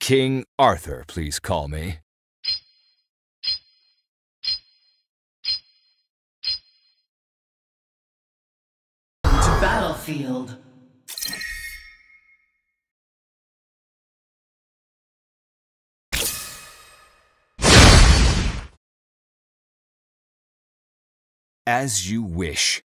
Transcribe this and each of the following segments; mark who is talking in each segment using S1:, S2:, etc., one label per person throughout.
S1: King Arthur, please call me.
S2: To battlefield.
S1: As you wish.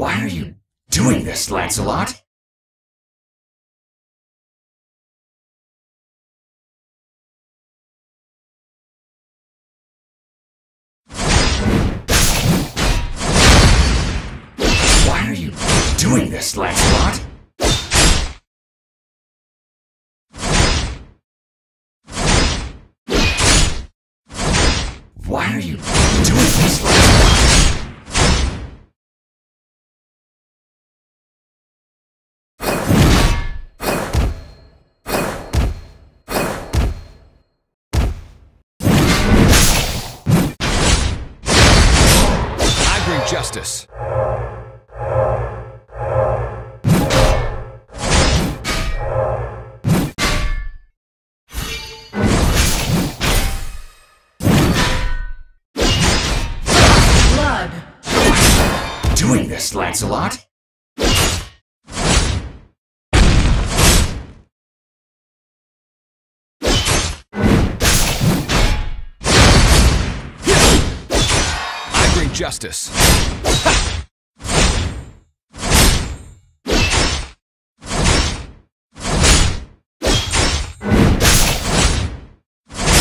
S3: Why are you mm. doing this, Lancelot? Why are you doing this, Lancelot? Why are you doing this,
S1: justice.
S2: Blood.
S3: Doing this, Lancelot?
S1: Justice.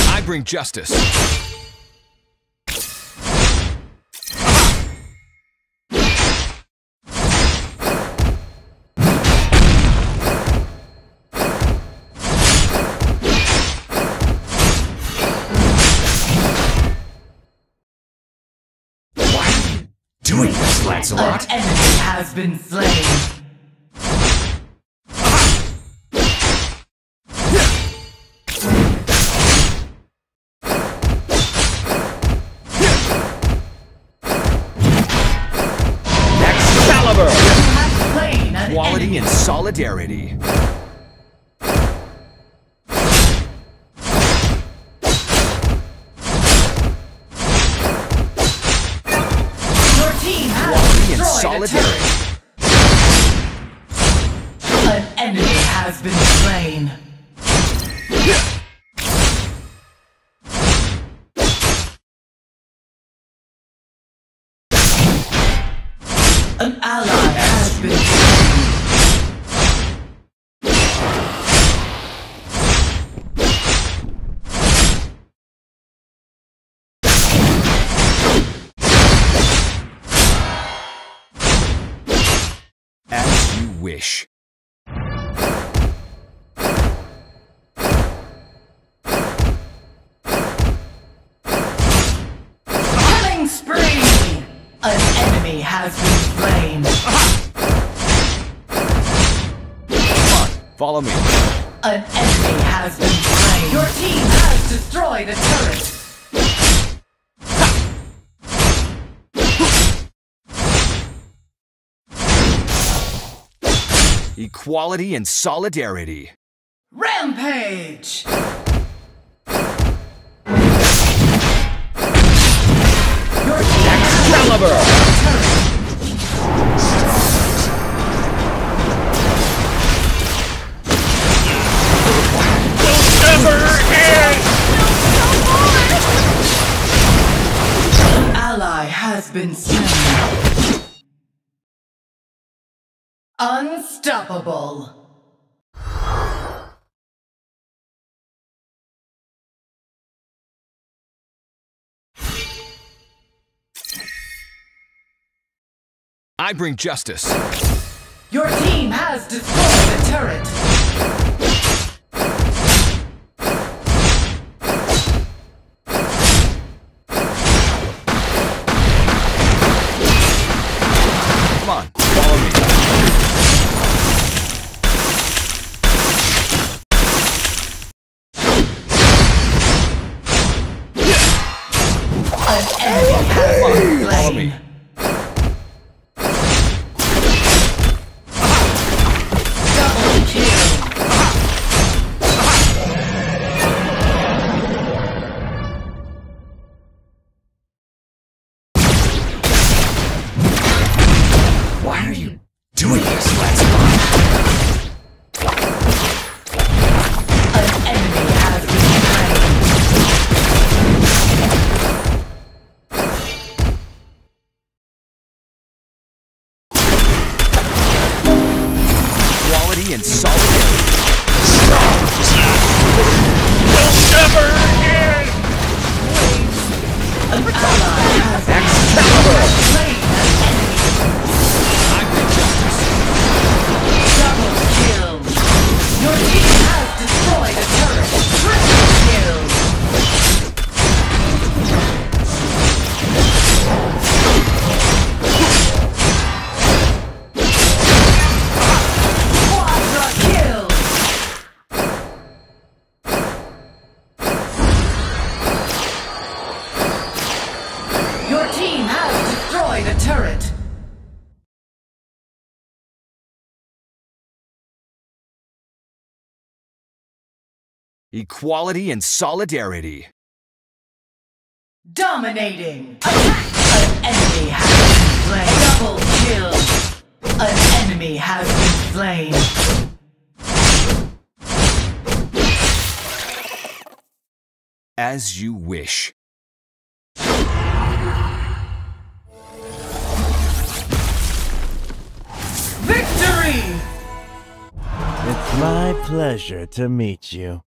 S1: I bring justice.
S3: Doing this, Lancelot?
S2: An enemy has been slain.
S1: Excalibur!
S2: Has slain an
S1: Quality and solidarity.
S2: An ally has been slain.
S1: As you wish.
S2: Killing spree! An enemy has been slain.
S1: Come on, Follow me.
S2: An enemy has been slain. Your team has destroyed a turret.
S1: Equality and solidarity.
S2: Rampage! Has been slain. Unstoppable.
S1: I bring justice.
S2: Your team has destroyed the turret.
S1: me. Solidarity. Equality and solidarity.
S2: Dominating! Attack! An enemy has been slain. Double kill! An enemy has been slain.
S1: As you wish.
S2: Victory!
S4: It's my pleasure to meet you.